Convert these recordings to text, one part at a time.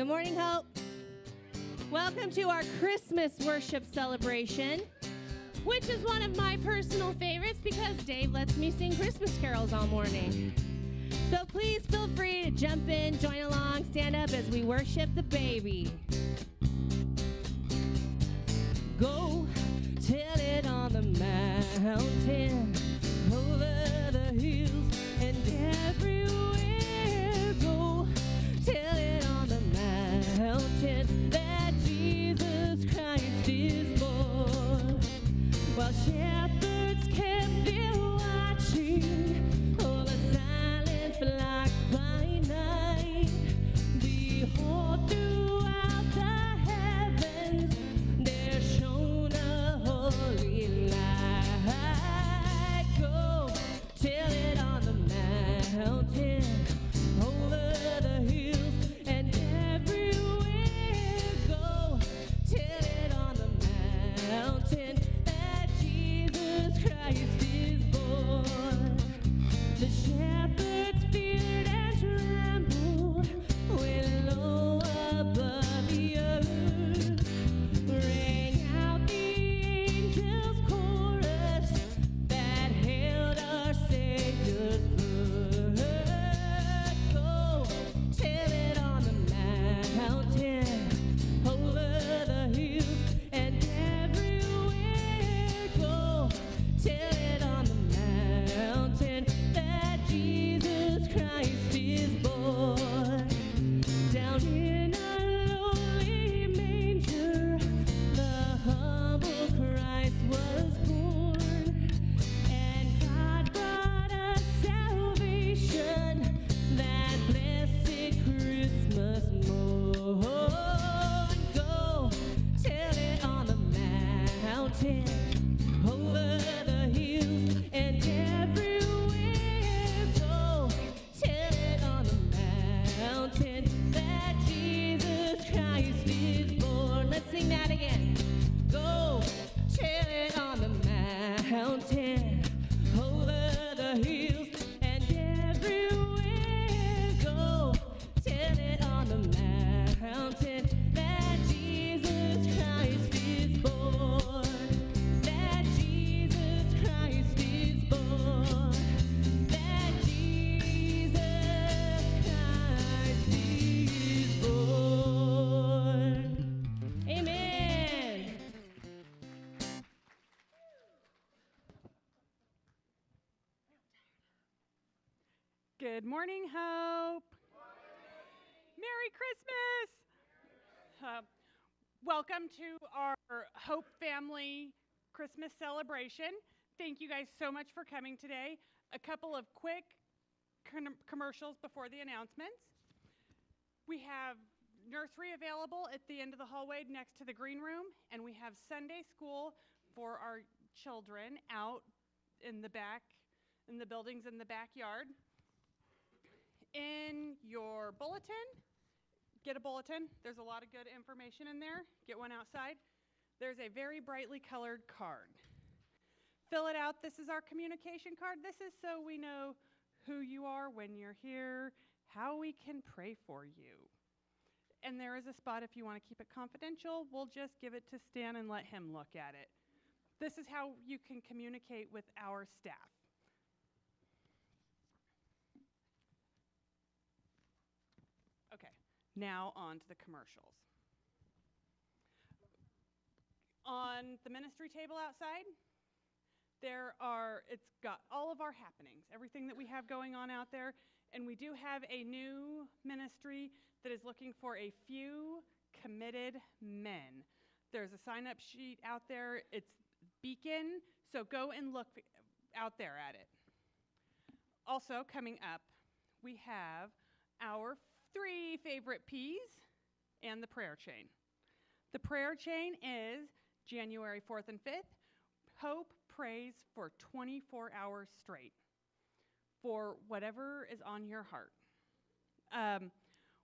Good morning, Hope. Welcome to our Christmas worship celebration, which is one of my personal favorites because Dave lets me sing Christmas carols all morning. So please feel free to jump in, join along, stand up as we worship the baby. Go tell it on the mountain, over the hills, and everywhere. Christmas celebration. Thank you guys so much for coming today. A couple of quick commercials before the announcements. We have nursery available at the end of the hallway next to the green room, and we have Sunday school for our children out in the back, in the buildings in the backyard in your bulletin. Get a bulletin. There's a lot of good information in there. Get one outside. There's a very brightly colored card. Fill it out. This is our communication card. This is so we know who you are when you're here, how we can pray for you. And there is a spot if you want to keep it confidential. We'll just give it to Stan and let him look at it. This is how you can communicate with our staff. Okay, now on to the commercials. On the ministry table outside, there are, it's got all of our happenings, everything that we have going on out there. And we do have a new ministry that is looking for a few committed men. There's a sign up sheet out there. It's Beacon, so go and look out there at it. Also, coming up, we have our three favorite P's and the prayer chain. The prayer chain is January 4th and 5th. Hope prays for 24 hours straight for whatever is on your heart. Um,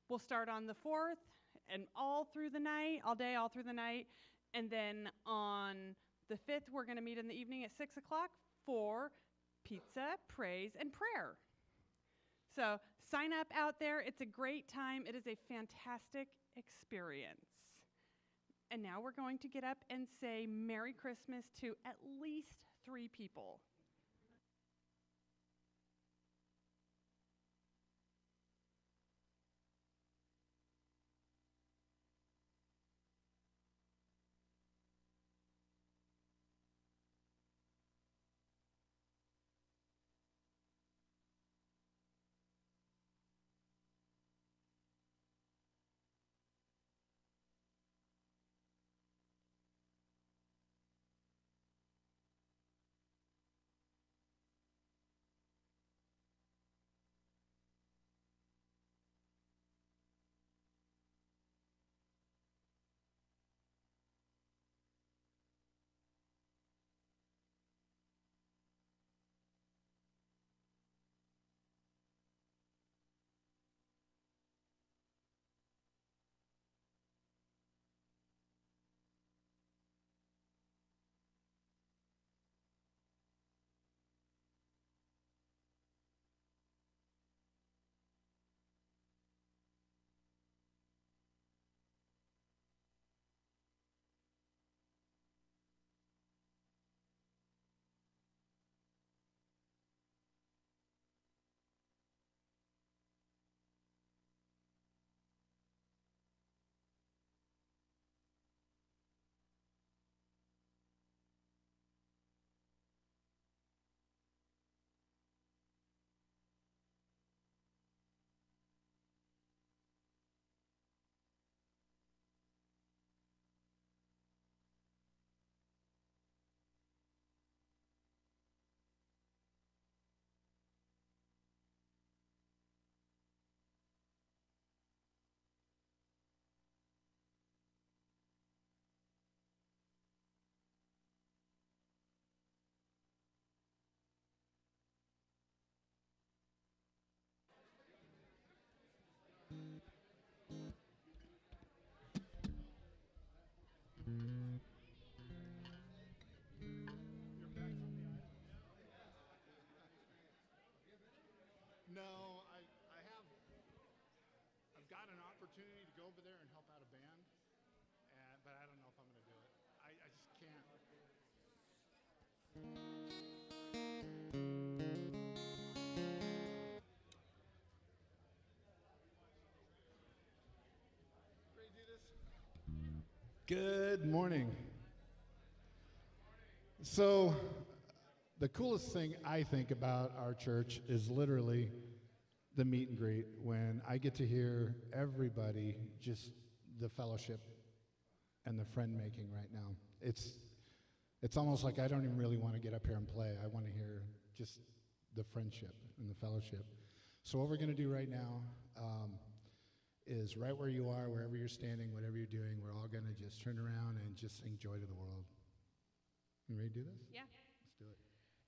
we'll start on the 4th and all through the night, all day, all through the night. And then on the 5th, we're going to meet in the evening at 6 o'clock for pizza, praise, and prayer. So sign up out there. It's a great time. It is a fantastic experience. And now we're going to get up and say Merry Christmas to at least three people. Opportunity to go over there and help out a band, and, but I don't know if I'm going to do it. I, I just can't. Good morning. So, the coolest thing I think about our church is literally the meet and greet when I get to hear everybody just the fellowship and the friend making right now. It's it's almost like I don't even really want to get up here and play. I want to hear just the friendship and the fellowship. So what we're going to do right now um, is right where you are, wherever you're standing, whatever you're doing, we're all going to just turn around and just sing joy to the world. You ready to do this? Yeah.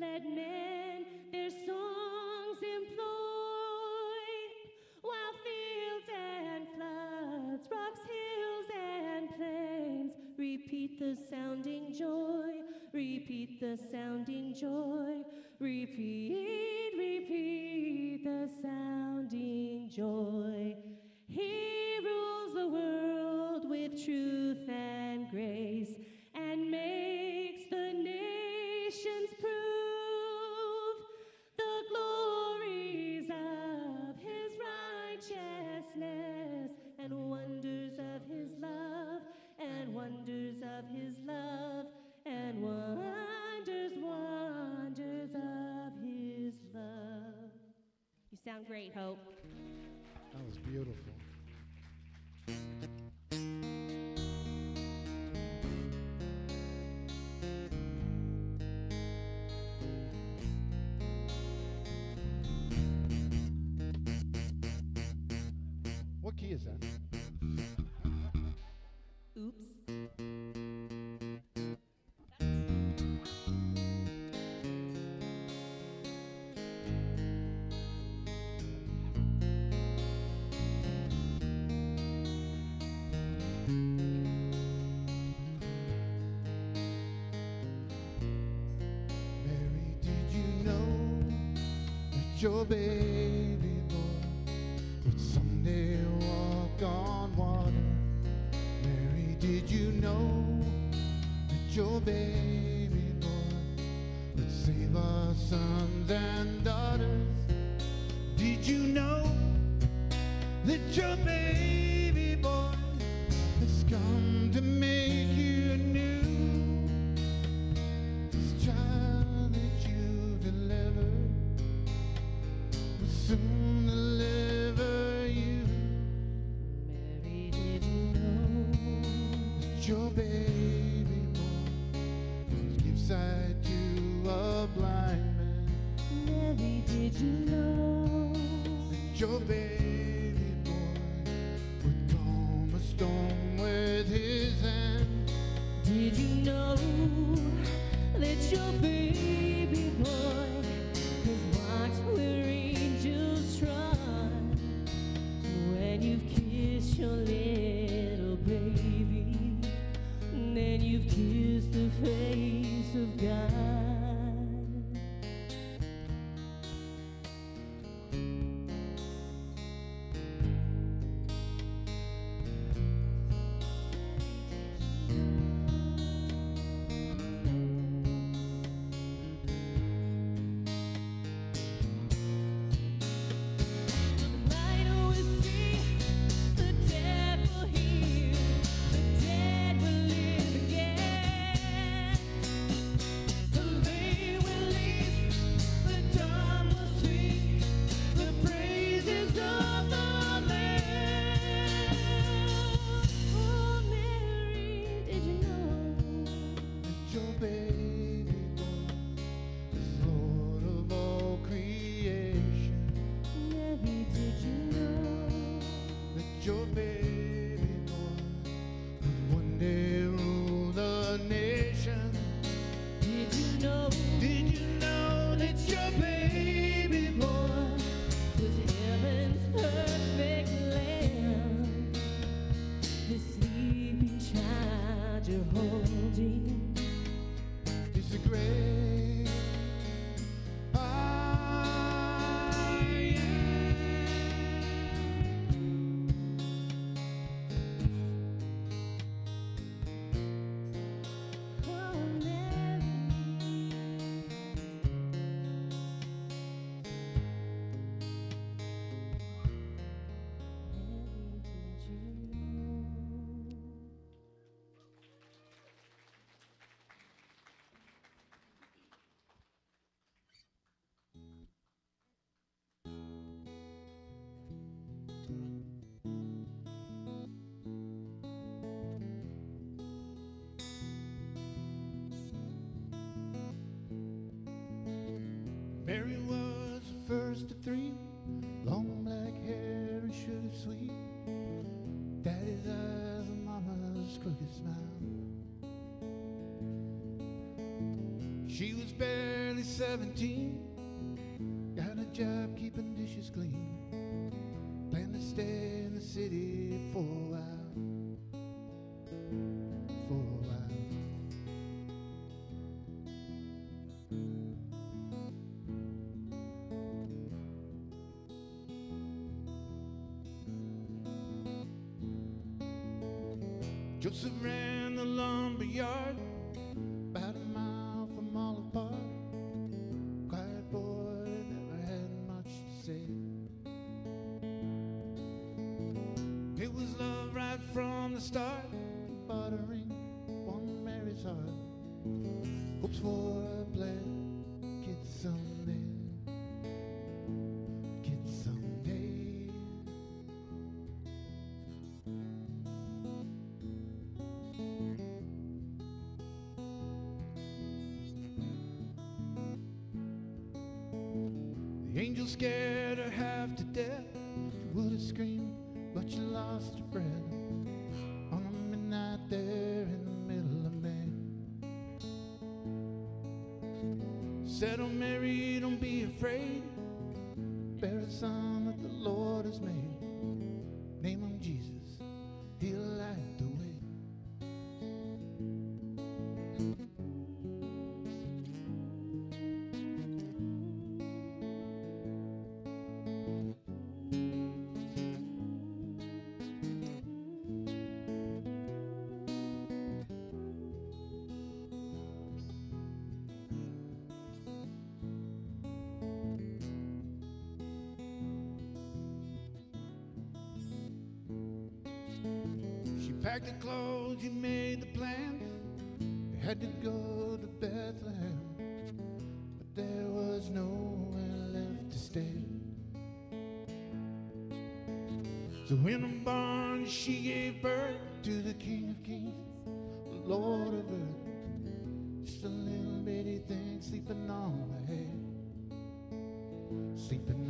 Let men their songs employ, while fields and floods, rocks, hills, and plains repeat the sounding joy, repeat the sounding joy, repeat, repeat the sounding joy. He rules the world with truth and grace of his love and wonders, wonders of his love. You sound great, Hope. That was beautiful. What key is that? that your baby boy would someday walk on water. Mary, did you know that your baby boy would save our sons and daughters? Did you know Mary was the first of three, long black hair and sugar sweet. Daddy's eyes and mama's crooked smile. She was barely 17, got a job keeping dishes clean. Stay in the city for a while. For a while. Joseph ran the lumber yard It was love right from the start. Bought a ring, Mary's heart. Hopes for a black kid someday. Kid someday. The angel scared but she lost her breath on a midnight there in the middle of May. Said, Oh Mary, don't be afraid. Bear a son packed the clothes, you made the plans. You had to go to Bethlehem, but there was nowhere left to stay. So in a barn she gave birth to the King of Kings, the Lord of Earth. Just a little bitty thing sleeping on the hay, sleeping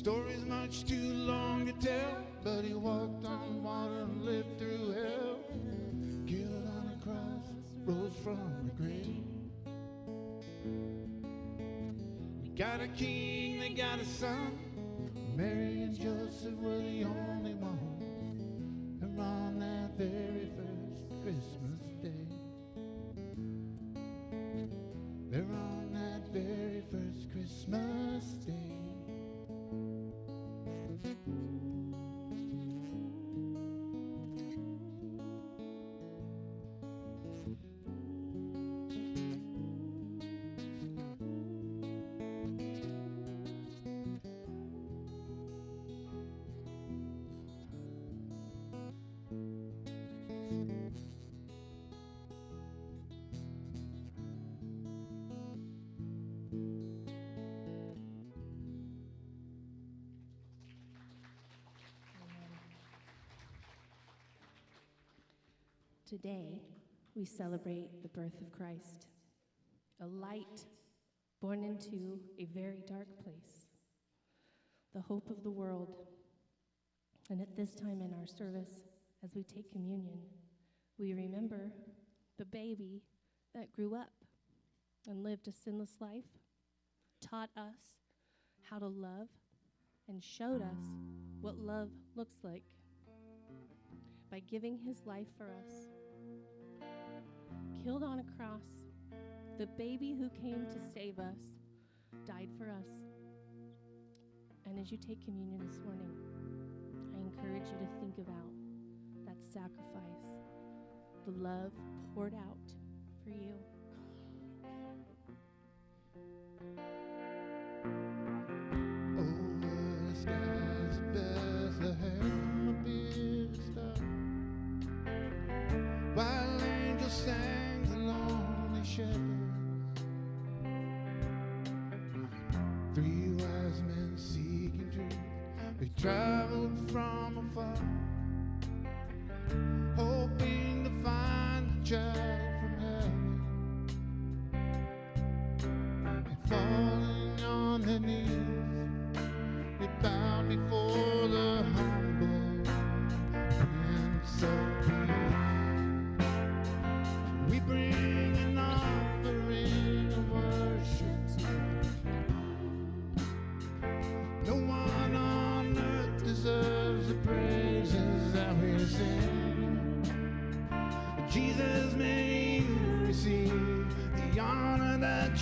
story's much too long to tell, but he walked on water and lived through hell. Killed on a cross, rose from the grave. We got a king, they got a son. Mary and Joseph were the only Today, we celebrate the birth of Christ, a light born into a very dark place, the hope of the world. And at this time in our service, as we take communion, we remember the baby that grew up and lived a sinless life, taught us how to love, and showed us what love looks like by giving his life for us. Killed on a cross, the baby who came to save us died for us. And as you take communion this morning, I encourage you to think about that sacrifice, the love poured out for you. They traveled from afar, hoping to find the child from heaven. And falling on their knees,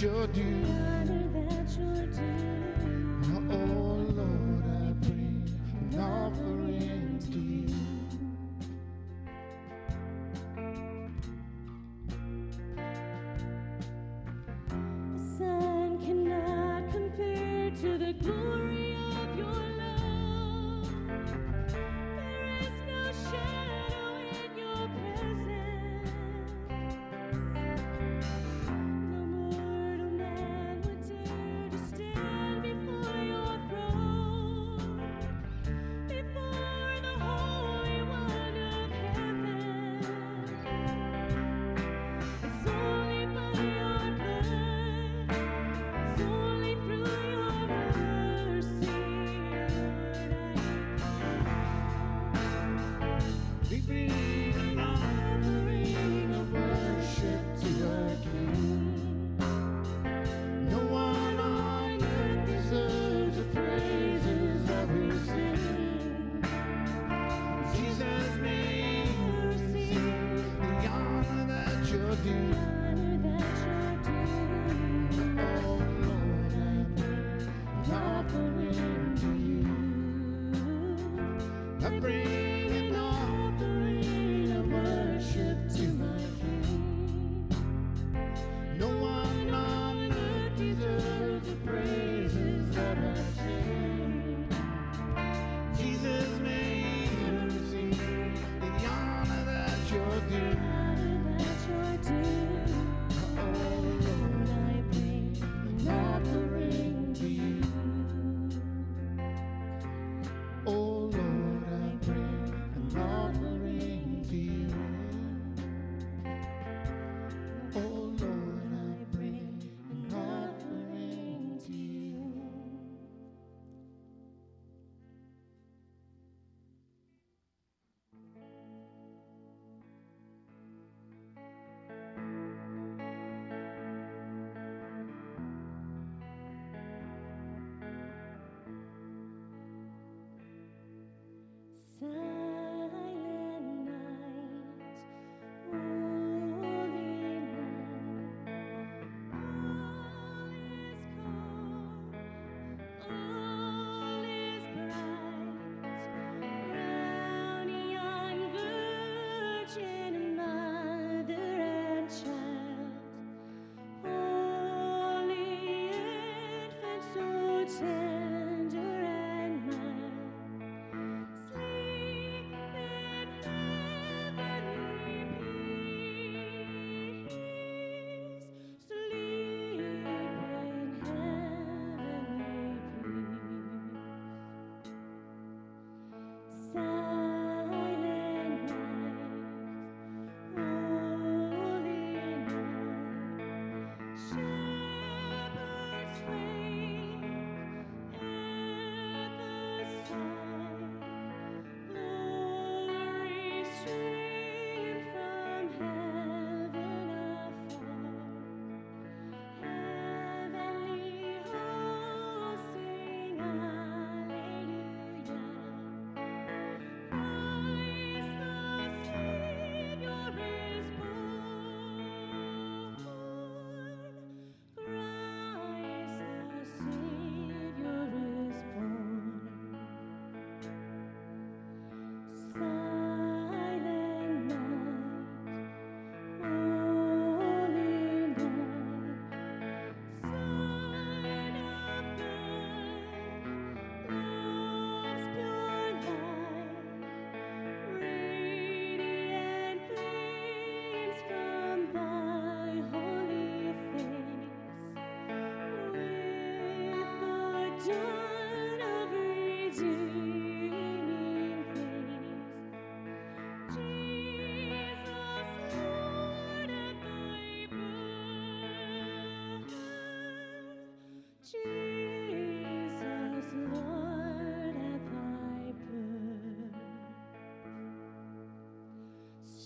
you're due.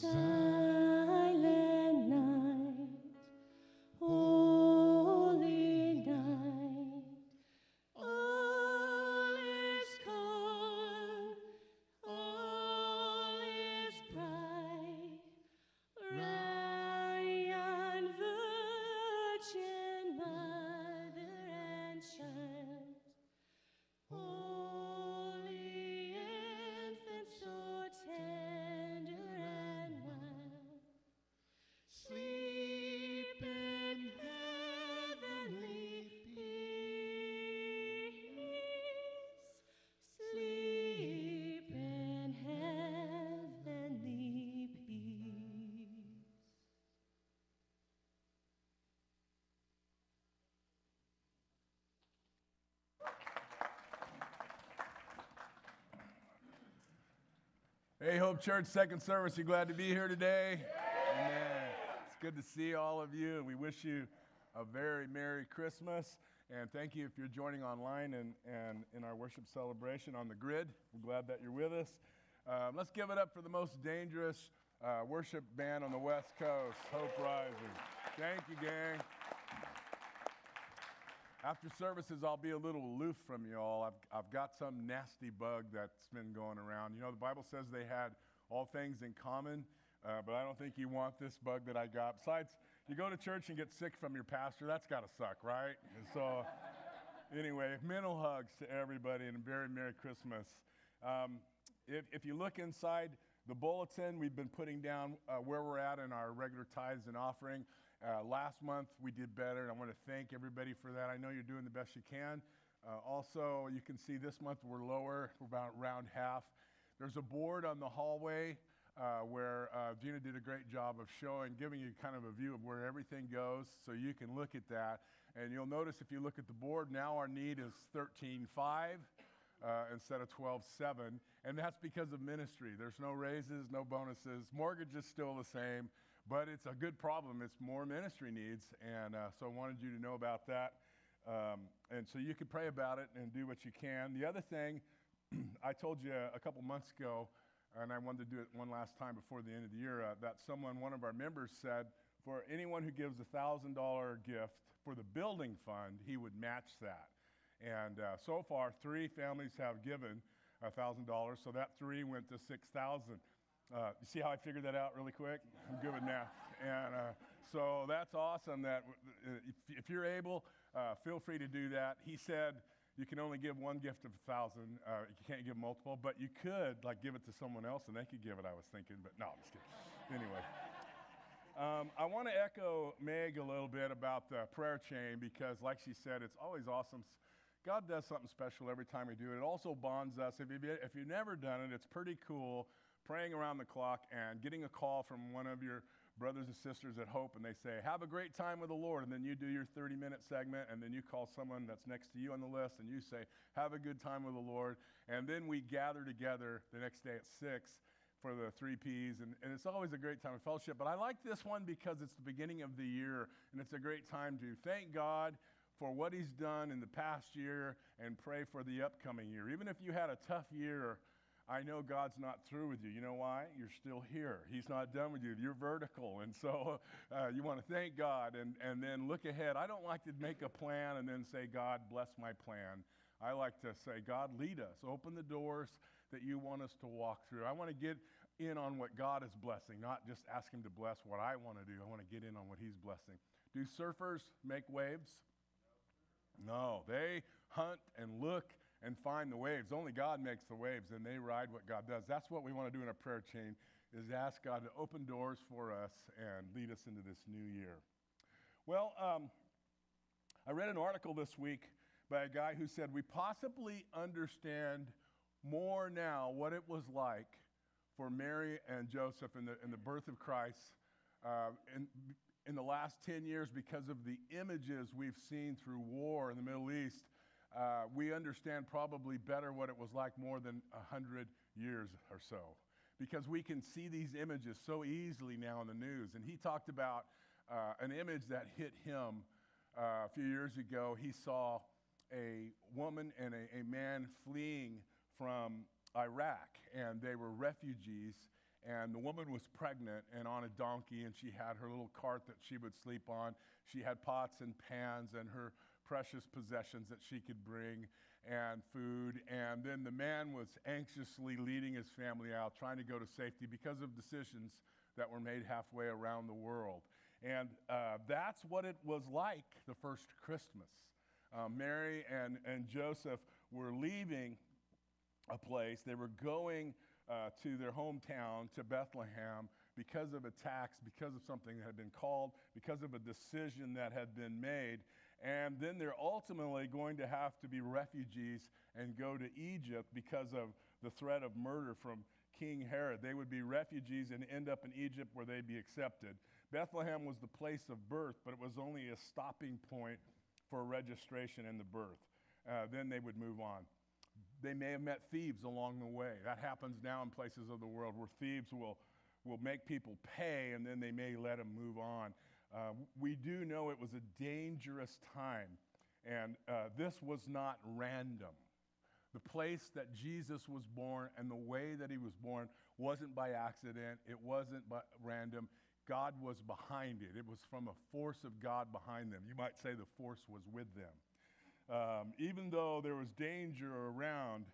sun. Hey, Hope Church, second service. You glad to be here today? Amen. It's good to see all of you, and we wish you a very Merry Christmas. And thank you if you're joining online and, and in our worship celebration on the grid. We're glad that you're with us. Um, let's give it up for the most dangerous uh, worship band on the West Coast, Hope Rising. Thank you, gang. After services, I'll be a little aloof from you all. I've, I've got some nasty bug that's been going around. You know, the Bible says they had all things in common, uh, but I don't think you want this bug that I got. Besides, you go to church and get sick from your pastor, that's got to suck, right? And so, anyway, mental hugs to everybody and a very Merry Christmas. Um, if, if you look inside the bulletin, we've been putting down uh, where we're at in our regular tithes and offering. Uh, last month we did better, and I want to thank everybody for that. I know you're doing the best you can. Uh, also, you can see this month we're lower, we're about round half. There's a board on the hallway uh, where uh, Gina did a great job of showing, giving you kind of a view of where everything goes, so you can look at that. And you'll notice if you look at the board, now our need is 13.5 uh, instead of 12.7, and that's because of ministry. There's no raises, no bonuses. Mortgage is still the same. But it's a good problem. It's more ministry needs. And uh, so I wanted you to know about that. Um, and so you can pray about it and do what you can. The other thing, I told you a couple months ago, and I wanted to do it one last time before the end of the year, uh, that someone, one of our members said, for anyone who gives a $1,000 gift for the building fund, he would match that. And uh, so far, three families have given. $1,000. So that three went to 6,000. Uh, you see how I figured that out really quick? I'm good with math. And uh, so that's awesome that uh, if, if you're able, uh, feel free to do that. He said you can only give one gift of a thousand. Uh, you can't give multiple, but you could like give it to someone else and they could give it, I was thinking, but no, I'm just kidding. anyway. Um, I want to echo Meg a little bit about the prayer chain because, like she said, it's always awesome. God does something special every time we do it. It also bonds us. If you've, if you've never done it, it's pretty cool praying around the clock and getting a call from one of your brothers and sisters at Hope and they say, Have a great time with the Lord. And then you do your 30 minute segment and then you call someone that's next to you on the list and you say, Have a good time with the Lord. And then we gather together the next day at 6 for the three P's, and, and it's always a great time of fellowship. But I like this one because it's the beginning of the year, and it's a great time to thank God for what He's done in the past year and pray for the upcoming year. Even if you had a tough year, I know God's not through with you. You know why? You're still here. He's not done with you. You're vertical. And so uh, you want to thank God and, and then look ahead. I don't like to make a plan and then say, God, bless my plan. I like to say, God, lead us. Open the doors that you want us to walk through. I want to get in on what God is blessing, not just ask Him to bless what I want to do. I want to get in on what He's blessing. Do surfers make waves? No, they hunt and look and find the waves. Only God makes the waves, and they ride what God does. That's what we want to do in a prayer chain is ask God to open doors for us and lead us into this new year. Well, um, I read an article this week by a guy who said we possibly understand more now what it was like for Mary and Joseph in the, in the birth of Christ uh, in, in the last 10 years because of the images we've seen through war in the Middle East. Uh, we understand probably better what it was like more than 100 years or so because we can see these images so easily now in the news. And he talked about uh, an image that hit him uh, a few years ago. He saw a woman and a, a man fleeing from Iraq, and they were refugees. And the woman was pregnant and on a donkey, and she had her little cart that she would sleep on. She had pots and pans and her precious possessions that she could bring and food. And then the man was anxiously leading his family out, trying to go to safety because of decisions that were made halfway around the world. And uh, that's what it was like the first Christmas. Uh, Mary and, and Joseph were leaving a place. They were going uh, to their hometown, to Bethlehem, because of attacks, because of something that had been called, because of a decision that had been made. And then they're ultimately going to have to be refugees and go to Egypt because of the threat of murder from King Herod. They would be refugees and end up in Egypt where they'd be accepted. Bethlehem was the place of birth, but it was only a stopping point for registration and the birth. Uh, then they would move on. They may have met thieves along the way. That happens now in places of the world where thieves will, will make people pay and then they may let them move on. Uh, we do know it was a dangerous time, and uh, this was not random. The place that Jesus was born and the way that he was born wasn't by accident, it wasn't by random. God was behind it. It was from a force of God behind them. You might say the force was with them. Um, even though there was danger around,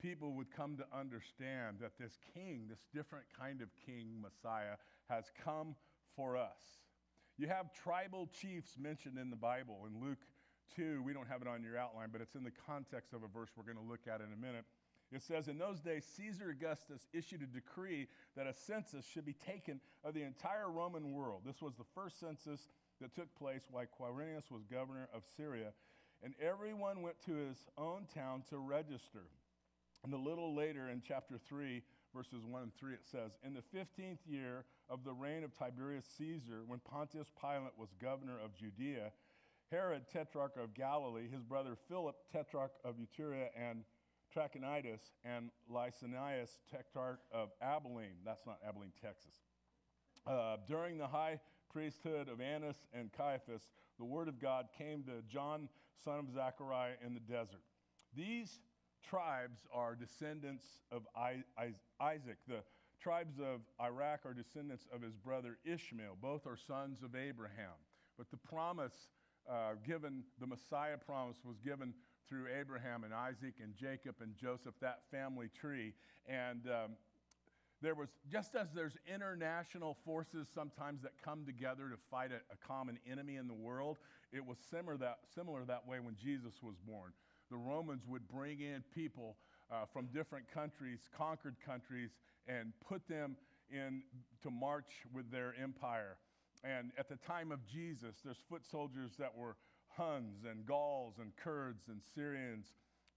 people would come to understand that this king, this different kind of king, Messiah, has come for us. You have tribal chiefs mentioned in the Bible. In Luke 2, we don't have it on your outline, but it's in the context of a verse we're going to look at in a minute. It says, In those days, Caesar Augustus issued a decree that a census should be taken of the entire Roman world. This was the first census that took place while Quirinius was governor of Syria and everyone went to his own town to register. And a little later in chapter 3, verses 1 and 3, it says, In the 15th year of the reign of Tiberius Caesar, when Pontius Pilate was governor of Judea, Herod, tetrarch of Galilee, his brother Philip, tetrarch of Iturea and Trachonitis, and Lysanias, tetrarch of Abilene, that's not Abilene, Texas. Uh, during the high priesthood of Annas and Caiaphas, the word of God came to John, son of Zechariah, in the desert. These tribes are descendants of Isaac. The tribes of Iraq are descendants of his brother Ishmael. Both are sons of Abraham. But the promise uh, given, the Messiah promise was given through Abraham and Isaac and Jacob and Joseph, that family tree. And um, there was, just as there's international forces sometimes that come together to fight a, a common enemy in the world, it was similar that, similar that way when Jesus was born. The Romans would bring in people uh, from different countries, conquered countries, and put them in to march with their empire. And at the time of Jesus, there's foot soldiers that were Huns and Gauls and Kurds and Syrians,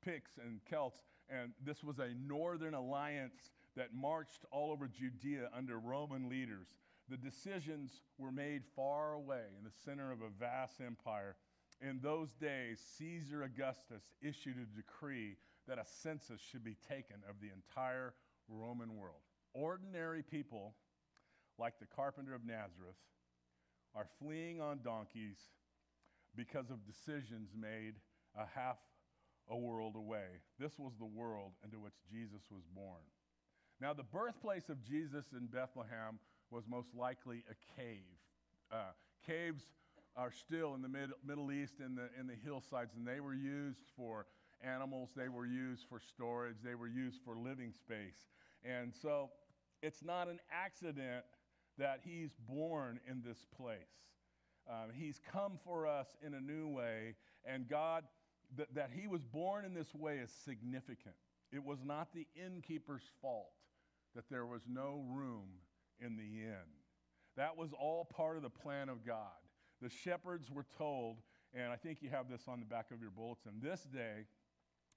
Picts and Celts. And this was a northern alliance that marched all over Judea under Roman leaders. The decisions were made far away in the center of a vast empire. In those days, Caesar Augustus issued a decree that a census should be taken of the entire Roman world. Ordinary people, like the carpenter of Nazareth, are fleeing on donkeys because of decisions made a half a world away. This was the world into which Jesus was born. Now, the birthplace of Jesus in Bethlehem was most likely a cave. Uh, caves are still in the mid- Middle East in the, in the hillsides, and they were used for animals, they were used for storage, they were used for living space. And so it's not an accident that he's born in this place. Um, he's come for us in a new way, and God, th- that he was born in this way is significant. It was not the innkeeper's fault that there was no room in the inn. That was all part of the plan of God. The shepherds were told, and I think you have this on the back of your bulletin this day,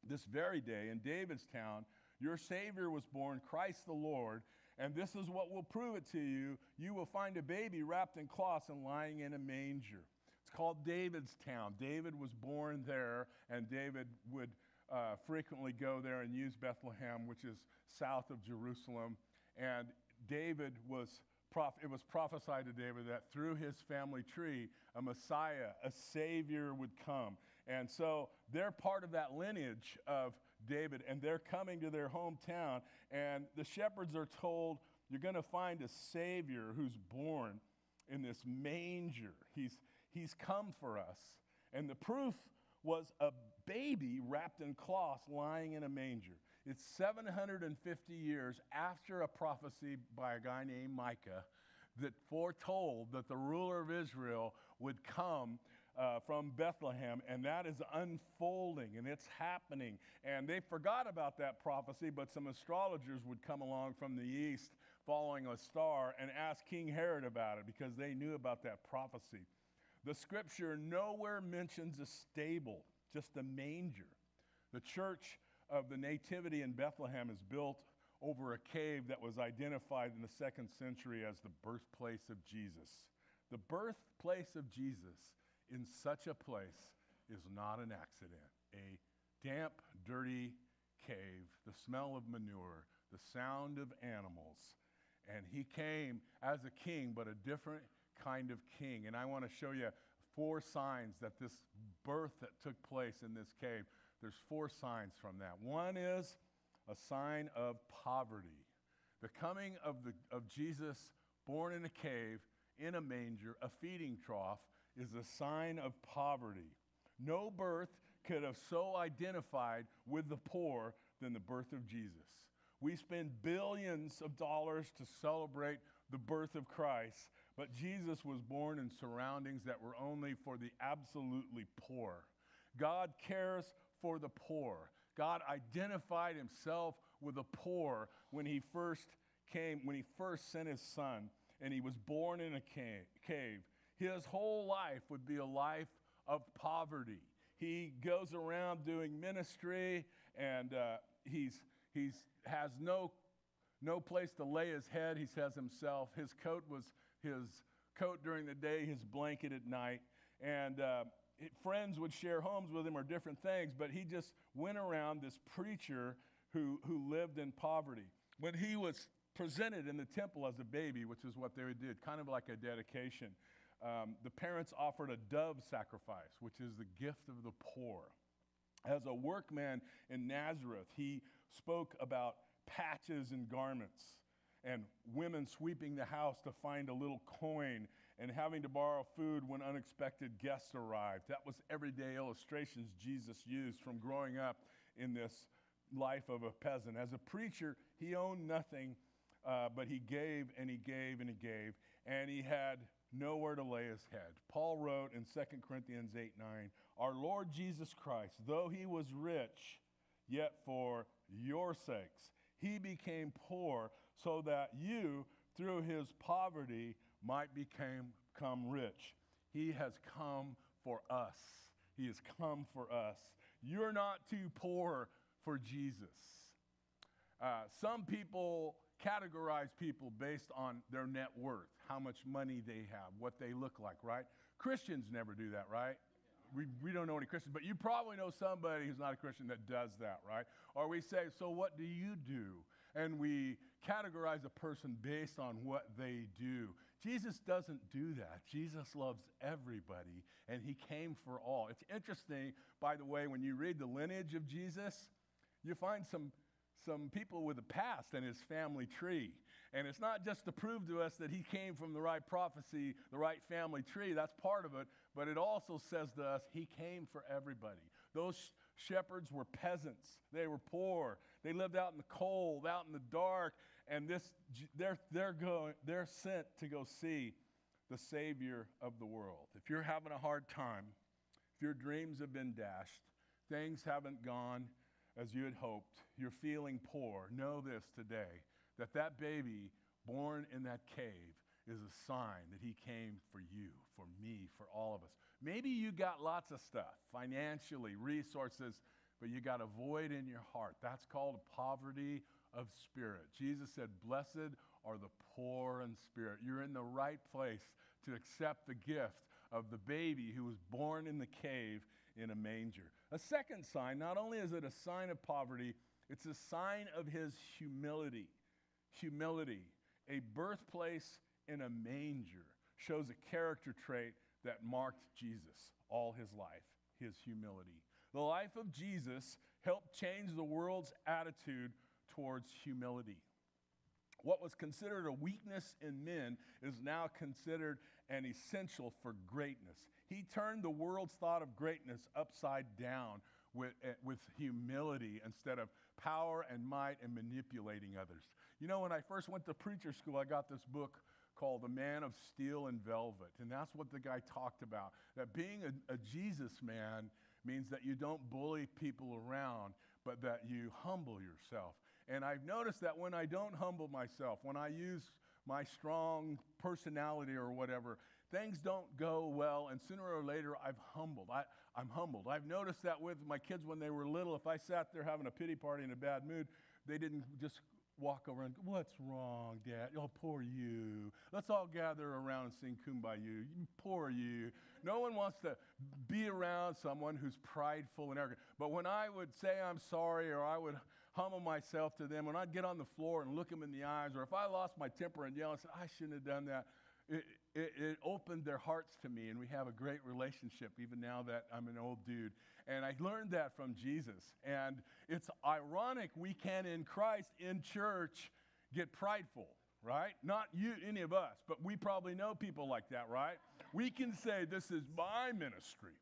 this very day in David's town, your Savior was born, Christ the Lord, and this is what will prove it to you. You will find a baby wrapped in cloths and lying in a manger. It's called David's town. David was born there, and David would uh, frequently go there and use Bethlehem, which is south of Jerusalem. And David was, it was prophesied to David that through his family tree, a Messiah, a Savior would come. And so they're part of that lineage of David, and they're coming to their hometown. And the shepherds are told, You're going to find a Savior who's born in this manger. He's, he's come for us. And the proof was a baby wrapped in cloths lying in a manger. It's 750 years after a prophecy by a guy named Micah that foretold that the ruler of Israel would come uh, from Bethlehem, and that is unfolding and it's happening. And they forgot about that prophecy, but some astrologers would come along from the east following a star and ask King Herod about it because they knew about that prophecy. The scripture nowhere mentions a stable, just a manger. The church of the Nativity in Bethlehem is built over a cave that was identified in the second century as the birthplace of Jesus. The birthplace of Jesus in such a place is not an accident. A damp, dirty cave, the smell of manure, the sound of animals. And he came as a king, but a different kind of king. And I want to show you four signs that this birth that took place in this cave, there's four signs from that. One is a sign of poverty. The coming of, the, of Jesus, born in a cave, in a manger, a feeding trough, is a sign of poverty. No birth could have so identified with the poor than the birth of Jesus. We spend billions of dollars to celebrate the birth of Christ, but Jesus was born in surroundings that were only for the absolutely poor. God cares for the poor. God identified himself with the poor when he first came, when he first sent his son, and he was born in a cave. His whole life would be a life of poverty. He goes around doing ministry and uh, he's, he's has no, no place to lay his head, he says himself. His coat was his coat during the day, his blanket at night. And uh, friends would share homes with him or different things, but he just went around this preacher who, who lived in poverty. When he was presented in the temple as a baby, which is what they did, kind of like a dedication, um, the parents offered a dove sacrifice, which is the gift of the poor. As a workman in Nazareth, he spoke about patches and garments and women sweeping the house to find a little coin and having to borrow food when unexpected guests arrived. That was everyday illustrations Jesus used from growing up in this life of a peasant. As a preacher, he owned nothing, uh, but he gave and he gave and he gave, and he had nowhere to lay his head. Paul wrote in 2 Corinthians 8 9, Our Lord Jesus Christ, though he was rich, yet for your sakes he became poor, so that you, through his poverty, might become, become rich. He has come for us. He has come for us. You're not too poor for Jesus. Uh, some people categorize people based on their net worth, how much money they have, what they look like, right? Christians never do that, right? We, we don't know any Christians, but you probably know somebody who's not a Christian that does that, right? Or we say, So what do you do? And we categorize a person based on what they do. Jesus doesn't do that. Jesus loves everybody, and he came for all. It's interesting, by the way, when you read the lineage of Jesus, you find some, some people with a past in his family tree. And it's not just to prove to us that he came from the right prophecy, the right family tree, that's part of it, but it also says to us he came for everybody. Those shepherds were peasants, they were poor, they lived out in the cold, out in the dark, and this, they're, they're, going, they're sent to go see the Savior of the world. If you're having a hard time, if your dreams have been dashed, things haven't gone as you had hoped, you're feeling poor, know this today that that baby born in that cave is a sign that he came for you, for me, for all of us. Maybe you got lots of stuff, financially, resources, but you got a void in your heart. That's called poverty of spirit. Jesus said, Blessed are the poor in spirit. You're in the right place to accept the gift of the baby who was born in the cave in a manger. A second sign, not only is it a sign of poverty, it's a sign of his humility. Humility. A birthplace in a manger shows a character trait that marked Jesus all his life his humility. The life of Jesus helped change the world's attitude towards humility. What was considered a weakness in men is now considered an essential for greatness. He turned the world's thought of greatness upside down with, uh, with humility instead of power and might and manipulating others. You know, when I first went to preacher school, I got this book called The Man of Steel and Velvet. And that's what the guy talked about. That being a, a Jesus man means that you don't bully people around, but that you humble yourself. And I've noticed that when I don't humble myself, when I use my strong personality or whatever, things don't go well, and sooner or later I've humbled. I, I'm humbled. I've noticed that with my kids when they were little. If I sat there having a pity party in a bad mood, they didn't just walk around, what's wrong, Dad? Oh, poor you. Let's all gather around and sing Kumbaya. Poor you. No one wants to be around someone who's prideful and arrogant. But when I would say I'm sorry or I would humble myself to them, when I'd get on the floor and look them in the eyes, or if I lost my temper and yell and said, I shouldn't have done that, it, it, it, opened their hearts to me, and we have a great relationship even now that I'm an old dude. And I learned that from Jesus. And it's ironic we can, in Christ, in church, get prideful, right? Not you, any of us, but we probably know people like that, right? We can say, This is my ministry.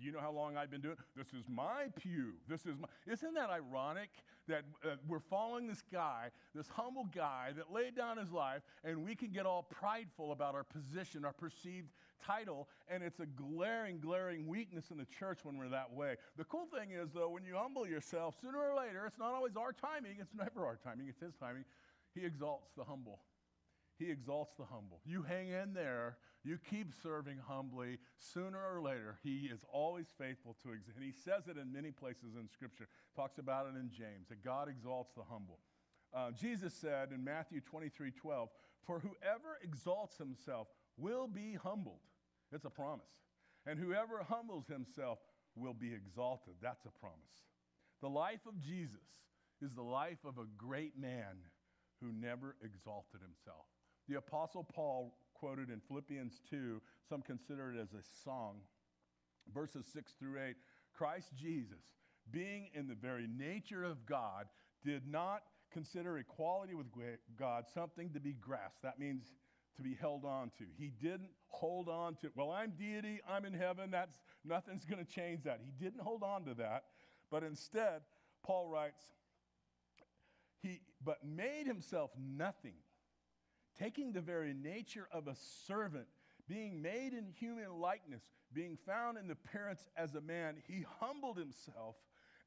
You know how long I've been doing? This is my pew. This is my. Isn't that ironic that uh, we're following this guy, this humble guy that laid down his life, and we can get all prideful about our position, our perceived title, and it's a glaring, glaring weakness in the church when we're that way. The cool thing is, though, when you humble yourself, sooner or later, it's not always our timing, it's never our timing, it's his timing. He exalts the humble. He exalts the humble. You hang in there, you keep serving humbly. Sooner or later, He is always faithful to exalt. And He says it in many places in Scripture, talks about it in James, that God exalts the humble. Uh, Jesus said in Matthew 23 12, For whoever exalts himself will be humbled. It's a promise. And whoever humbles himself will be exalted. That's a promise. The life of Jesus is the life of a great man who never exalted himself. The Apostle Paul quoted in Philippians 2, some consider it as a song. Verses 6 through 8 Christ Jesus, being in the very nature of God, did not consider equality with God something to be grasped. That means to be held on to. He didn't hold on to, well, I'm deity, I'm in heaven, that's nothing's going to change that. He didn't hold on to that, but instead, Paul writes, he but made himself nothing, taking the very nature of a servant, being made in human likeness, being found in the parents as a man, he humbled himself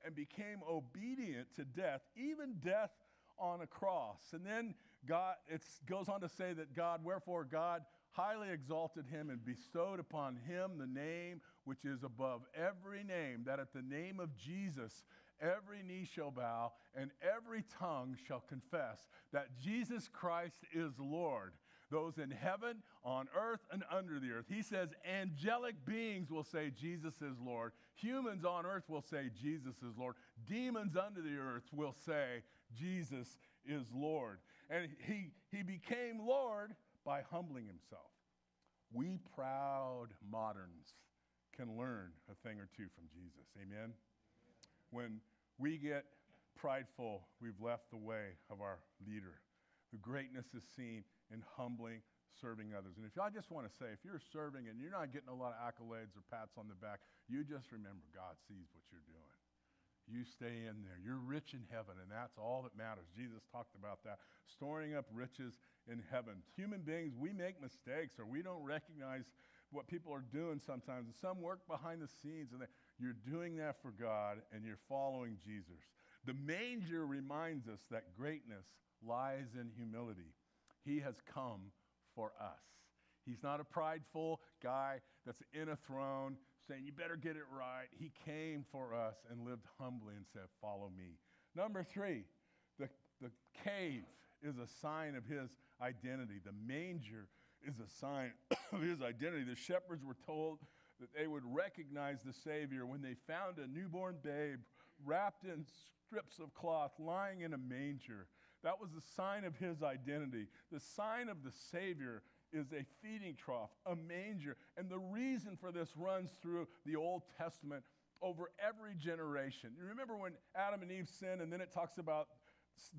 and became obedient to death, even death on a cross. And then God, it goes on to say that God, wherefore God highly exalted him and bestowed upon him the name which is above every name, that at the name of Jesus, every knee shall bow and every tongue shall confess that Jesus Christ is Lord. Those in heaven, on earth, and under the earth. He says angelic beings will say Jesus is Lord. Humans on earth will say Jesus is Lord. Demons under the earth will say Jesus is Lord. And he, he became Lord by humbling himself. We proud moderns can learn a thing or two from Jesus. Amen? When we get prideful, we've left the way of our leader. The greatness is seen in humbling, serving others. And if I just want to say, if you're serving and you're not getting a lot of accolades or pats on the back, you just remember God sees what you're doing. You stay in there. You're rich in heaven, and that's all that matters. Jesus talked about that, storing up riches in heaven. Human beings, we make mistakes or we don't recognize what people are doing sometimes. And some work behind the scenes, and you're doing that for God and you're following Jesus. The manger reminds us that greatness lies in humility. He has come for us. He's not a prideful guy that's in a throne saying, You better get it right. He came for us and lived humbly and said, Follow me. Number three, the, the cave is a sign of his identity. The manger is a sign of his identity. The shepherds were told that they would recognize the Savior when they found a newborn babe wrapped in strips of cloth lying in a manger. That was the sign of his identity. The sign of the Savior is a feeding trough, a manger. And the reason for this runs through the Old Testament over every generation. You remember when Adam and Eve sinned, and then it talks about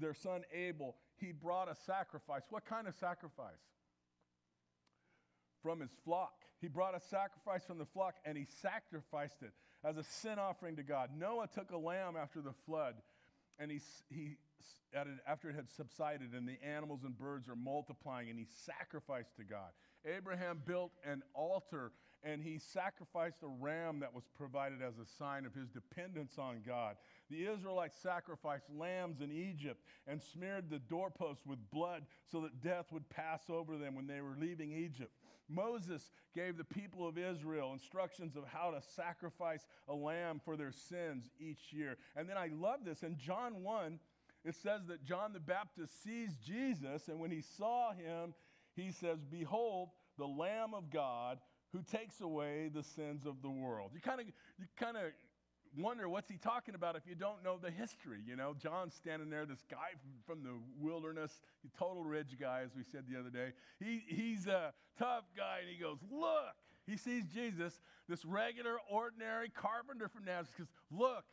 their son Abel, he brought a sacrifice. What kind of sacrifice? From his flock. He brought a sacrifice from the flock and he sacrificed it as a sin offering to God. Noah took a lamb after the flood and he, he after it had subsided and the animals and birds are multiplying, and he sacrificed to God. Abraham built an altar and he sacrificed a ram that was provided as a sign of his dependence on God. The Israelites sacrificed lambs in Egypt and smeared the doorposts with blood so that death would pass over them when they were leaving Egypt. Moses gave the people of Israel instructions of how to sacrifice a lamb for their sins each year. And then I love this in John 1 it says that John the Baptist sees Jesus, and when he saw him, he says, Behold, the Lamb of God who takes away the sins of the world. You kind of you kind of wonder what's he talking about if you don't know the history. You know, John's standing there, this guy from the wilderness, total ridge guy, as we said the other day. He, he's a tough guy, and he goes, Look, he sees Jesus, this regular, ordinary carpenter from Nazareth, because look,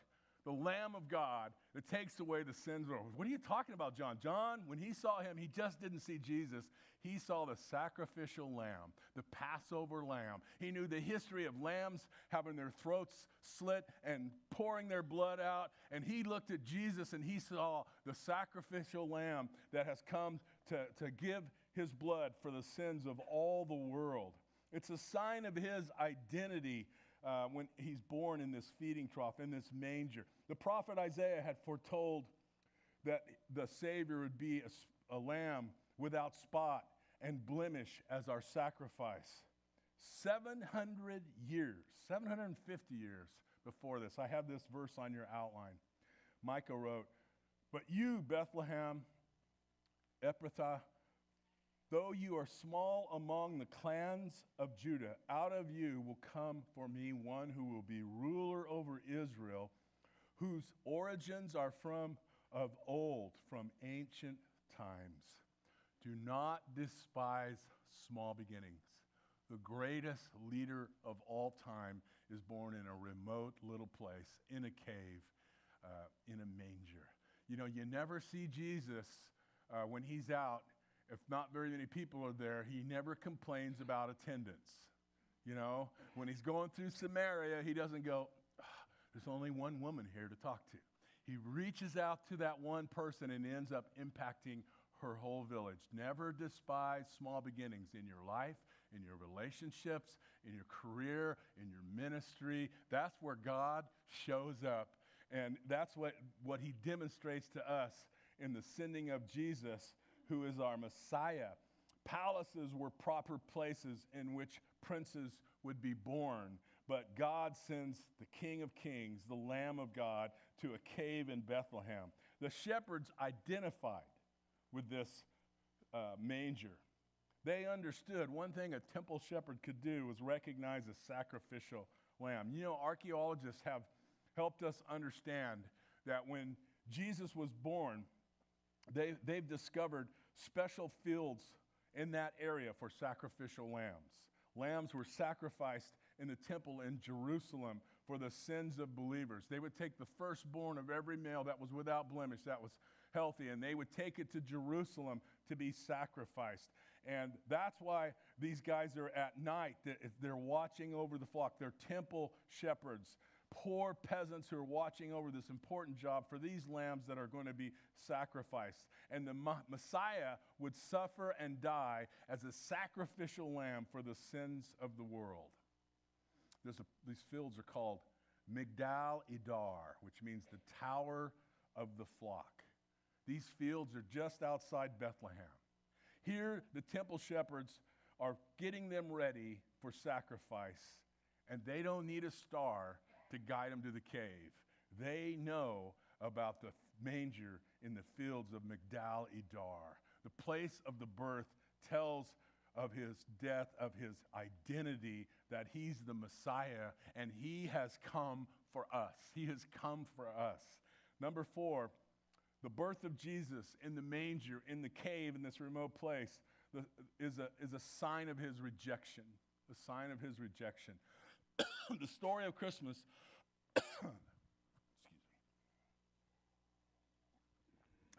the Lamb of God that takes away the sins of the world. What are you talking about, John? John, when he saw him, he just didn't see Jesus. He saw the sacrificial lamb, the Passover lamb. He knew the history of lambs having their throats slit and pouring their blood out. And he looked at Jesus and he saw the sacrificial lamb that has come to, to give his blood for the sins of all the world. It's a sign of his identity uh, when he's born in this feeding trough, in this manger. The prophet Isaiah had foretold that the Savior would be a, a lamb without spot and blemish as our sacrifice. 700 years, 750 years before this. I have this verse on your outline. Micah wrote, But you, Bethlehem, Ephrathah, Though you are small among the clans of Judah, out of you will come for me one who will be ruler over Israel, whose origins are from of old, from ancient times. Do not despise small beginnings. The greatest leader of all time is born in a remote little place, in a cave, uh, in a manger. You know, you never see Jesus uh, when he's out if not very many people are there, he never complains about attendance. You know, when he's going through Samaria, he doesn't go, "Ah, there's only one woman here to talk to. He reaches out to that one person and ends up impacting her whole village. Never despise small beginnings in your life, in your relationships, in your career, in your ministry. That's where God shows up. And that's what, what he demonstrates to us in the sending of Jesus, who is our Messiah. Palaces were proper places in which princes would be born, but God sends the King of Kings, the Lamb of God, to a cave in Bethlehem. The shepherds identified with this uh, manger. They understood one thing a temple shepherd could do was recognize a sacrificial lamb. You know, archaeologists have helped us understand that when Jesus was born, they, they've discovered special fields in that area for sacrificial lambs. Lambs were sacrificed in the temple in Jerusalem for the sins of believers. They would take the firstborn of every male that was without blemish, that was healthy, and they would take it to Jerusalem to be sacrificed. And that's why these guys are at night, they're watching over the flock. They're temple shepherds, poor peasants who are watching over this important job for these lambs that are going to be sacrificed. And the Messiah would suffer and die as a sacrificial lamb for the sins of the world. A, these fields are called Migdal Idar, which means the tower of the flock. These fields are just outside Bethlehem. Here, the temple shepherds are getting them ready for sacrifice, and they don't need a star to guide them to the cave. They know about the manger in the fields of Migdal Idar. The place of the birth tells of his death, of his identity, that he's the Messiah, and he has come for us. He has come for us. Number four, the birth of Jesus in the manger, in the cave, in this remote place, is, a, is a sign of his rejection. The sign of his rejection. the story of Christmas, excuse me,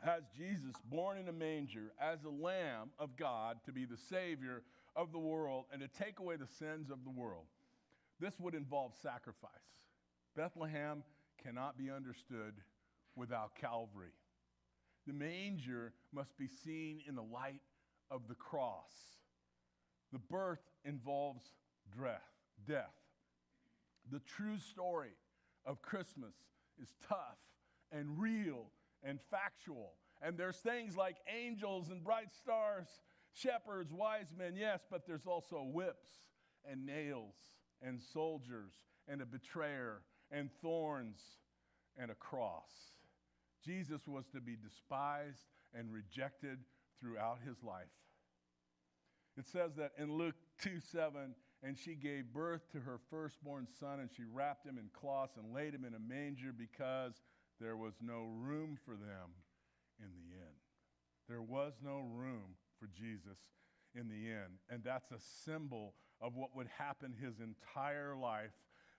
has Jesus born in a manger as a lamb of God to be the Savior of the world and to take away the sins of the world. This would involve sacrifice. Bethlehem cannot be understood without Calvary. The manger must be seen in the light of the cross. The birth involves death. death. The true story of Christmas is tough and real and factual. And there's things like angels and bright stars, shepherds, wise men, yes, but there's also whips and nails and soldiers and a betrayer and thorns and a cross. Jesus was to be despised and rejected throughout his life. It says that in Luke 2 7, and she gave birth to her firstborn son, and she wrapped him in cloths and laid him in a manger because there was no room for them in the inn. There was no room for Jesus in the inn. And that's a symbol of what would happen his entire life,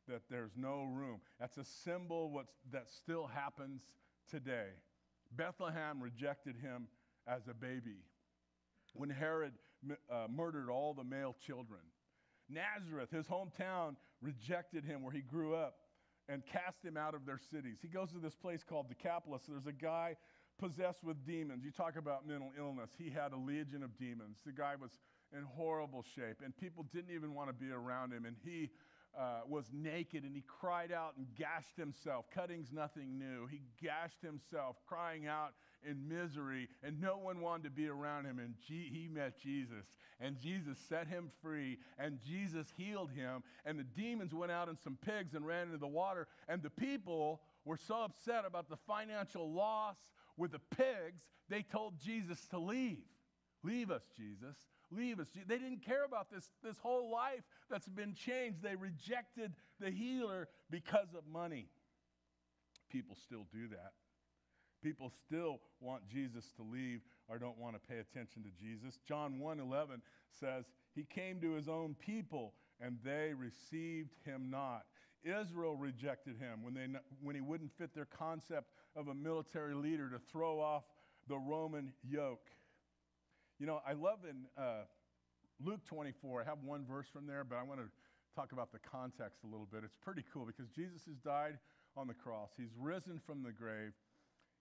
that there's no room. That's a symbol what's, that still happens today. Bethlehem rejected him as a baby when Herod uh, murdered all the male children. Nazareth, his hometown, rejected him where he grew up and cast him out of their cities. He goes to this place called Decapolis. There's a guy possessed with demons. You talk about mental illness. He had a legion of demons. The guy was in horrible shape, and people didn't even want to be around him. And he uh, was naked and he cried out and gashed himself. Cutting's nothing new. He gashed himself, crying out in misery, and no one wanted to be around him. And G- he met Jesus, and Jesus set him free, and Jesus healed him. And the demons went out in some pigs and ran into the water, and the people were so upset about the financial loss with the pigs, they told Jesus to leave. Leave us, Jesus leave us. They didn't care about this, this whole life that's been changed. They rejected the healer because of money. People still do that. People still want Jesus to leave or don't want to pay attention to Jesus. John 1:11 says, "He came to his own people and they received him not." Israel rejected him when, they, when he wouldn't fit their concept of a military leader to throw off the Roman yoke. You know, I love in uh, Luke 24, I have one verse from there, but I want to talk about the context a little bit. It's pretty cool because Jesus has died on the cross, he's risen from the grave.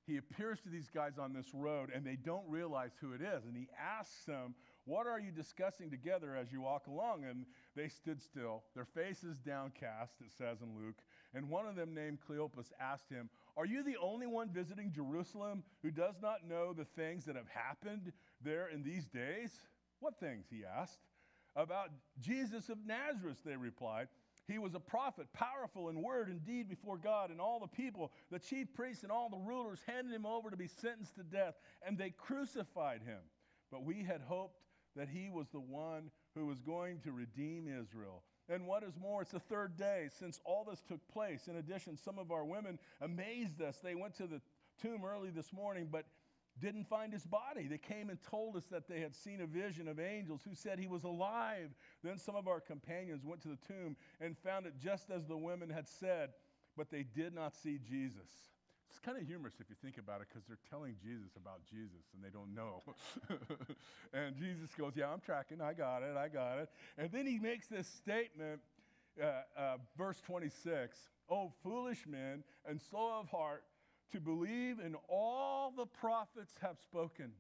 He appears to these guys on this road and they don't realize who it is. And he asks them, What are you discussing together as you walk along? And they stood still, their faces downcast, it says in Luke. And one of them, named Cleopas, asked him, Are you the only one visiting Jerusalem who does not know the things that have happened there in these days? What things? He asked. About Jesus of Nazareth, they replied. He was a prophet, powerful in word and deed before God and all the people. The chief priests and all the rulers handed him over to be sentenced to death, and they crucified him. But we had hoped that he was the one who was going to redeem Israel. And what is more, it's the third day since all this took place. In addition, some of our women amazed us. They went to the tomb early this morning, but didn't find his body. They came and told us that they had seen a vision of angels who said he was alive. Then some of our companions went to the tomb and found it just as the women had said, but they did not see Jesus. It's kind of humorous if you think about it because they're telling Jesus about Jesus and they don't know. and Jesus goes, Yeah, I'm tracking. I got it. I got it. And then he makes this statement, uh, uh, verse 26 Oh, foolish men and slow of heart to believe in all the prophets have spoken.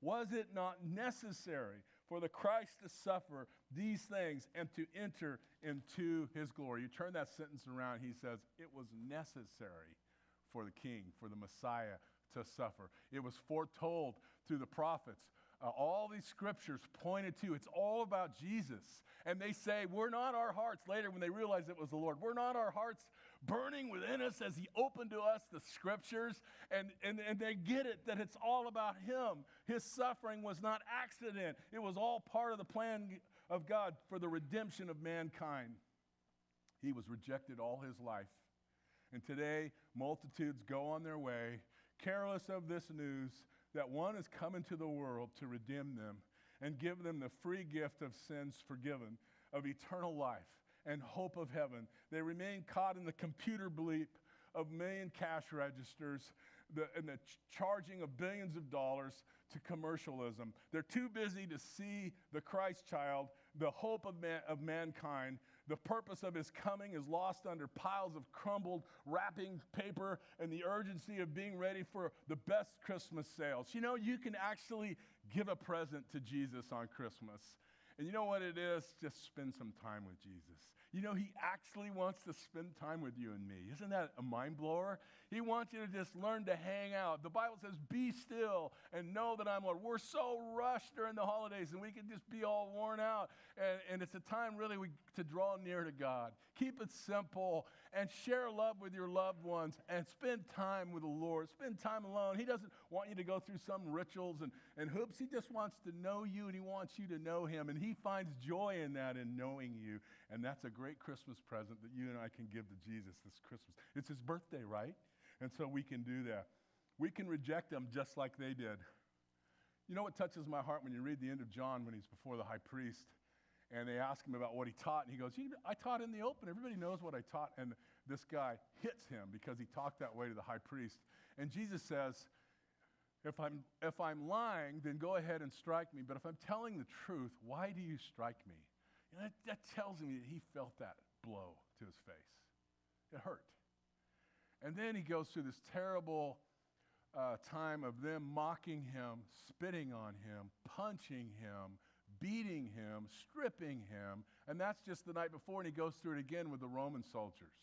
Was it not necessary for the Christ to suffer these things and to enter into his glory? You turn that sentence around, he says, It was necessary for the king, for the Messiah to suffer. It was foretold through the prophets. Uh, all these scriptures pointed to it's all about Jesus. And they say, We're not our hearts, later when they realize it was the Lord, we're not our hearts burning within us as He opened to us the scriptures. And, and, and they get it that it's all about Him. His suffering was not accident, it was all part of the plan of God for the redemption of mankind. He was rejected all his life. And today, multitudes go on their way, careless of this news that one is coming to the world to redeem them and give them the free gift of sins forgiven, of eternal life and hope of heaven. They remain caught in the computer bleep of million cash registers the, and the ch- charging of billions of dollars to commercialism. They're too busy to see the Christ child, the hope of, man, of mankind. The purpose of his coming is lost under piles of crumbled wrapping paper and the urgency of being ready for the best Christmas sales. You know, you can actually give a present to Jesus on Christmas. And you know what it is? Just spend some time with Jesus. You know, he actually wants to spend time with you and me. Isn't that a mind blower? He wants you to just learn to hang out. The Bible says, be still and know that I'm Lord. We're so rushed during the holidays and we can just be all worn out. And, and it's a time really we, to draw near to God. Keep it simple and share love with your loved ones and spend time with the Lord. Spend time alone. He doesn't want you to go through some rituals and, and hoops. He just wants to know you and he wants you to know him. And he finds joy in that, in knowing you. And that's a great Christmas present that you and I can give to Jesus this Christmas. It's his birthday, right? And so we can do that. We can reject them just like they did. You know what touches my heart when you read the end of John when he's before the high priest and they ask him about what he taught, and he goes, I taught in the open. Everybody knows what I taught. And this guy hits him because he talked that way to the high priest. And Jesus says, if I'm, if I'm lying, then go ahead and strike me. But if I'm telling the truth, why do you strike me? And that, that tells me that he felt that blow to his face. It hurt. And then he goes through this terrible uh, time of them mocking him, spitting on him, punching him, beating him, stripping him. And that's just the night before, and he goes through it again with the Roman soldiers.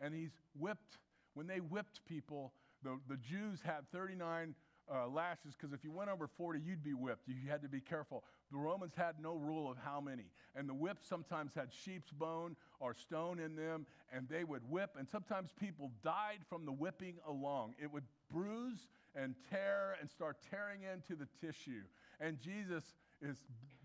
And he's whipped. When they whipped people, the, the Jews had 39 uh, lashes because if you went over 40, you'd be whipped. You had to be careful. The Romans had no rule of how many. And the whips sometimes had sheep's bone or stone in them, and they would whip. And sometimes people died from the whipping along. It would bruise and tear and start tearing into the tissue. And Jesus is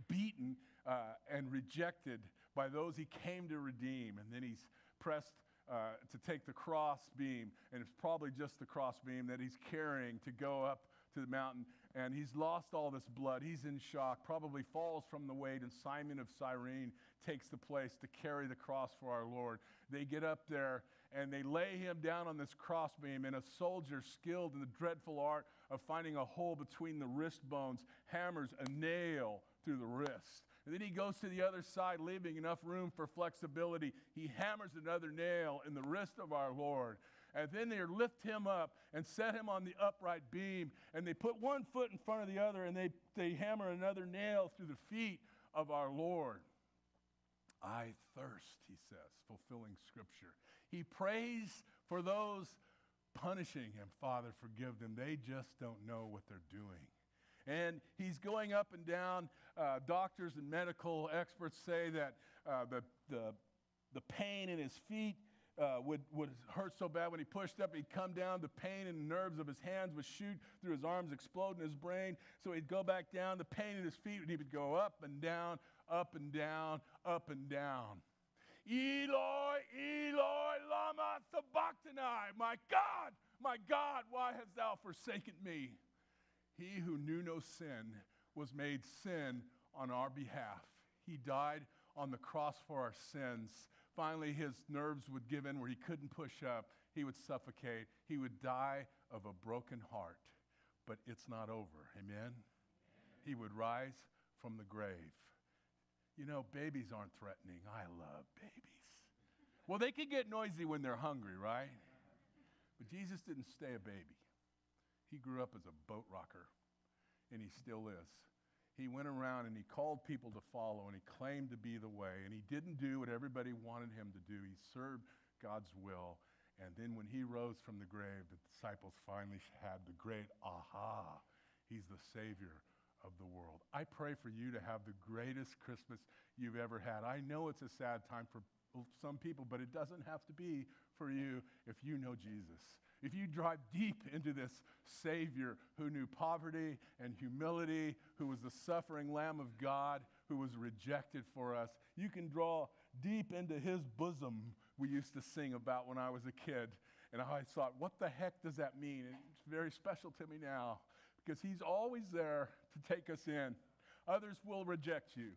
beaten uh, and rejected by those he came to redeem. And then he's pressed uh, to take the cross beam, and it's probably just the cross beam that he's carrying to go up to the mountain. And he's lost all this blood. He's in shock, probably falls from the weight, and Simon of Cyrene takes the place to carry the cross for our Lord. They get up there, and they lay him down on this crossbeam, and a soldier skilled in the dreadful art of finding a hole between the wrist bones hammers a nail through the wrist. And then he goes to the other side, leaving enough room for flexibility. He hammers another nail in the wrist of our Lord. And then they lift him up and set him on the upright beam. And they put one foot in front of the other and they, they hammer another nail through the feet of our Lord. I thirst, he says, fulfilling scripture. He prays for those punishing him. Father, forgive them. They just don't know what they're doing. And he's going up and down. Uh, doctors and medical experts say that uh, the, the, the pain in his feet uh, would, would hurt so bad when he pushed up, he'd come down. The pain in the nerves of his hands would shoot through his arms, explode in his brain. So he'd go back down. The pain in his feet, he would go up and down, up and down, up and down. Eloi, Eloi, lama sabachthani. My God, my God, why hast thou forsaken me? He who knew no sin was made sin on our behalf. He died on the cross for our sins. Finally, his nerves would give in where he couldn't push up. He would suffocate. He would die of a broken heart. But it's not over. Amen? He would rise from the grave. You know, babies aren't threatening. I love babies. Well, they can get noisy when they're hungry, right? But Jesus didn't stay a baby. He grew up as a boat rocker, and he still is he went around and he called people to follow and he claimed to be the way. And he didn't do what everybody wanted him to do. He served God's will. And then when he rose from the grave, the disciples finally had the great aha. He's the Savior of the world. I pray for you to have the greatest Christmas you've ever had. I know it's a sad time for some people, but it doesn't have to be for you if you know Jesus. If you drive deep into this Savior who knew poverty and humility, who was the suffering Lamb of God, who was rejected for us, you can draw deep into his bosom, we used to sing about when I was a kid. And I thought, what the heck does that mean? And it's very special to me now because he's always there to take us in. Others will reject you.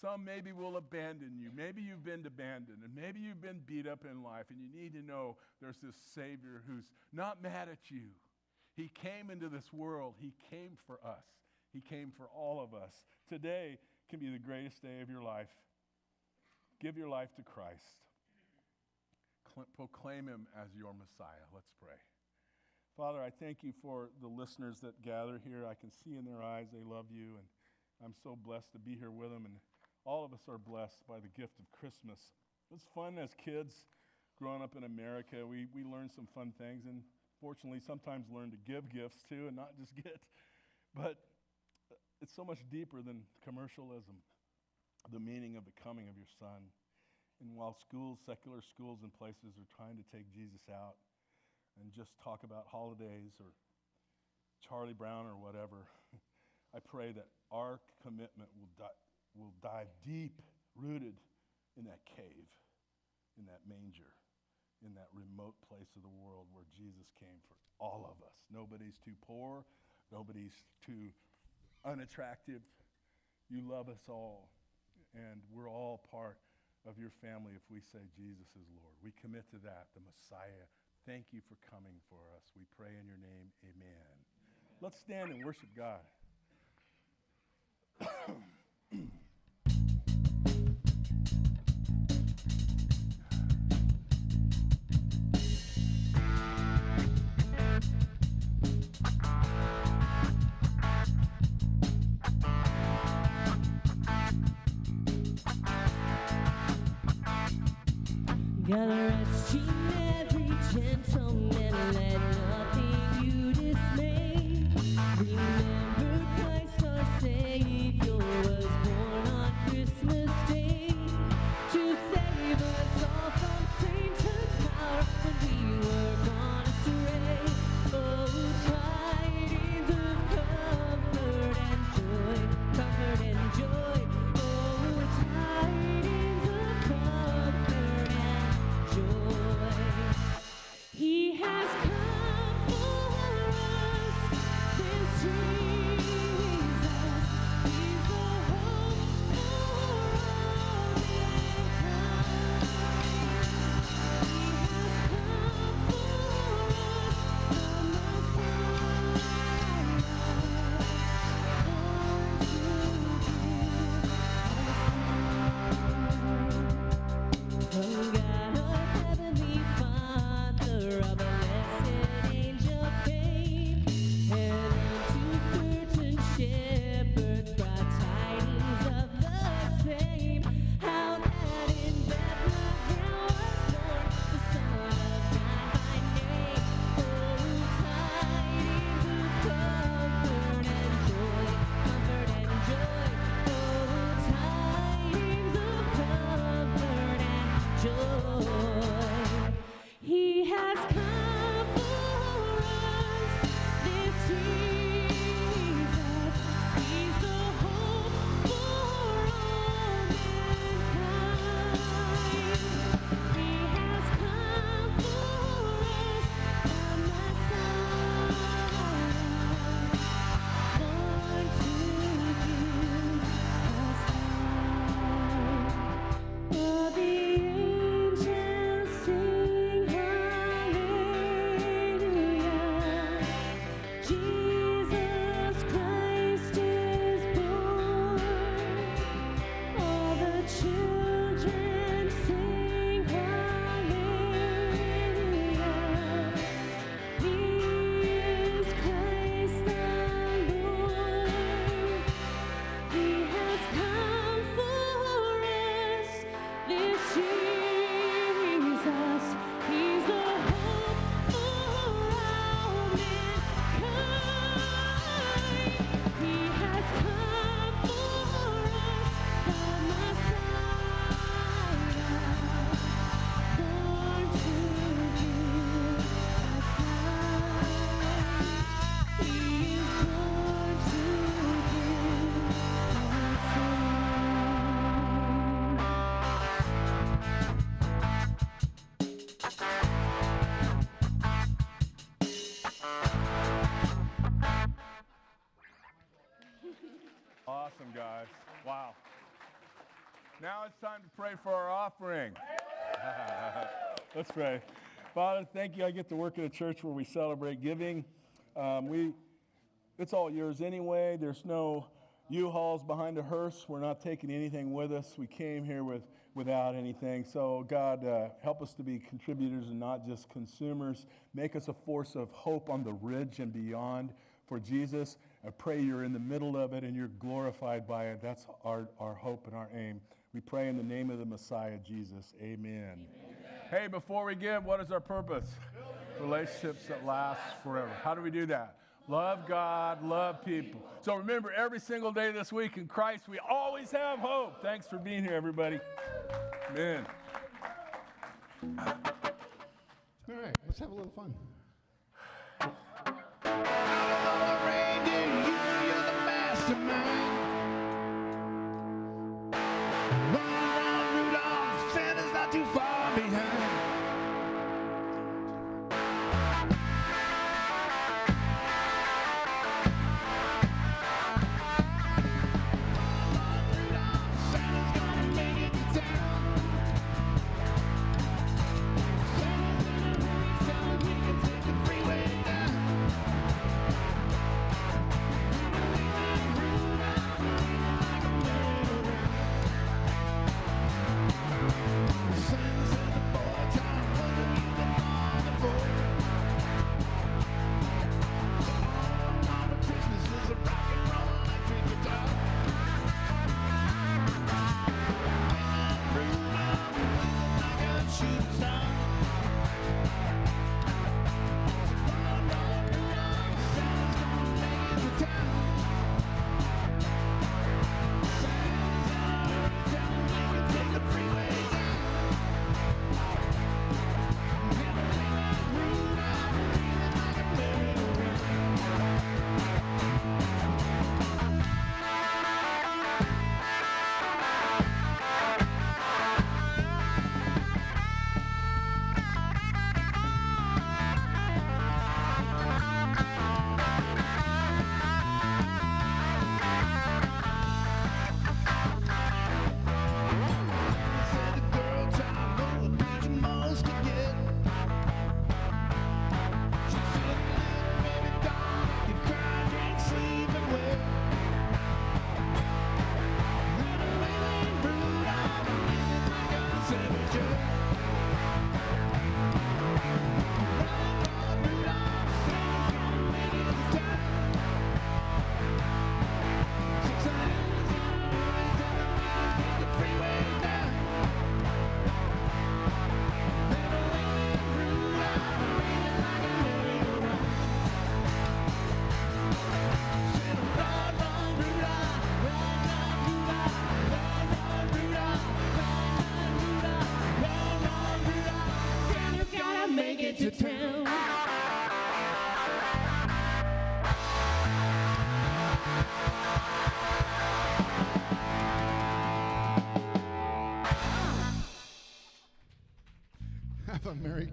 Some maybe will abandon you. Maybe you've been abandoned, and maybe you've been beat up in life, and you need to know there's this Savior who's not mad at you. He came into this world, He came for us, He came for all of us. Today can be the greatest day of your life. Give your life to Christ, proclaim Him as your Messiah. Let's pray. Father, I thank you for the listeners that gather here. I can see in their eyes they love you, and I'm so blessed to be here with them. And all of us are blessed by the gift of Christmas. It's fun as kids growing up in America. We, we learn some fun things and fortunately sometimes learn to give gifts too and not just get. But it's so much deeper than commercialism, the meaning of the coming of your son. And while schools, secular schools and places are trying to take Jesus out and just talk about holidays or Charlie Brown or whatever, I pray that our commitment will die will dive deep, rooted in that cave, in that manger, in that remote place of the world where Jesus came for all of us. Nobody's too poor, nobody's too unattractive. You love us all, and we're all part of your family if we say Jesus is Lord. We commit to that, the Messiah. Thank you for coming for us. We pray in your name. Amen. Amen. Let's stand and worship God. Gather Wow. Now it's time to pray for our offering. Let's pray. Father, thank you. I get to work at a church where we celebrate giving. Um, we, it's all yours anyway. There's no U-Hauls behind a hearse. We're not taking anything with us. We came here with without anything. So God, uh, help us to be contributors and not just consumers. Make us a force of hope on the ridge and beyond for Jesus. I pray you're in the middle of it and you're glorified by it. That's our, our hope and our aim. We pray in the name of the Messiah, Jesus. Amen. Amen. Hey, before we give, what is our purpose? Relationships that last forever. How do we do that? Love God, love people. So remember, every single day this week in Christ, we always have hope. Thanks for being here, everybody. Amen. All right, let's have a little fun.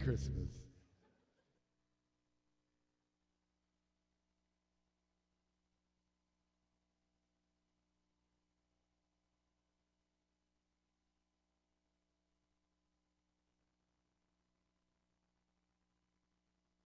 Christmas.